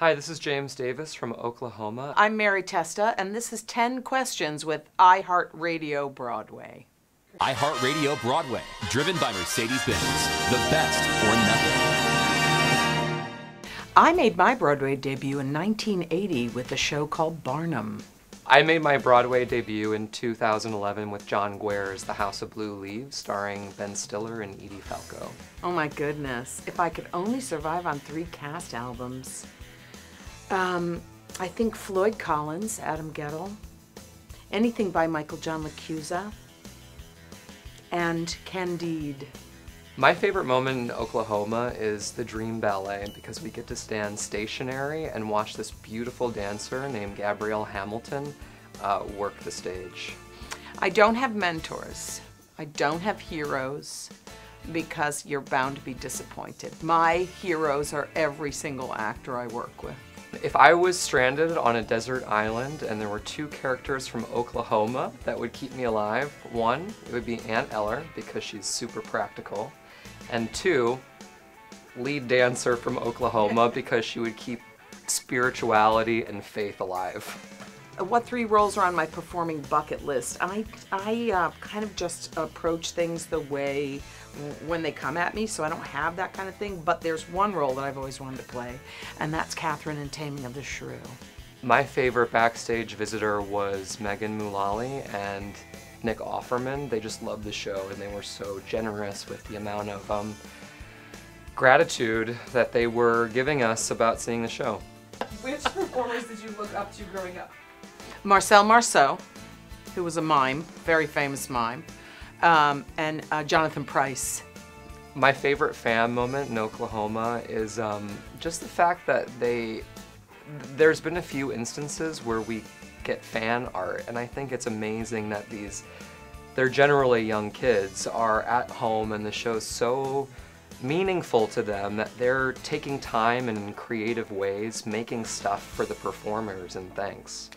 Hi, this is James Davis from Oklahoma. I'm Mary Testa, and this is 10 Questions with iHeartRadio Broadway. iHeartRadio Broadway, driven by Mercedes Benz. The best or nothing. I made my Broadway debut in 1980 with a show called Barnum. I made my Broadway debut in 2011 with John Guare's The House of Blue Leaves, starring Ben Stiller and Edie Falco. Oh my goodness, if I could only survive on three cast albums. Um, I think Floyd Collins, Adam Guettel, anything by Michael John LaChiusa, and Candide. My favorite moment in Oklahoma is the Dream Ballet because we get to stand stationary and watch this beautiful dancer named Gabrielle Hamilton uh, work the stage. I don't have mentors. I don't have heroes because you're bound to be disappointed. My heroes are every single actor I work with. If I was stranded on a desert island and there were two characters from Oklahoma that would keep me alive, one, it would be Aunt Eller because she's super practical, and two, lead dancer from Oklahoma because she would keep spirituality and faith alive. What three roles are on my performing bucket list? I, I uh, kind of just approach things the way when they come at me, so I don't have that kind of thing. But there's one role that I've always wanted to play, and that's Catherine in Taming of the Shrew. My favorite backstage visitor was Megan Mullally and Nick Offerman. They just loved the show and they were so generous with the amount of um, gratitude that they were giving us about seeing the show. Which performers did you look up to growing up? Marcel Marceau, who was a mime, very famous mime, um, and uh, Jonathan Pryce. My favorite fan moment in Oklahoma is um, just the fact that they, there's been a few instances where we get fan art, and I think it's amazing that these, they're generally young kids, are at home and the show's so meaningful to them that they're taking time and in creative ways making stuff for the performers and thanks.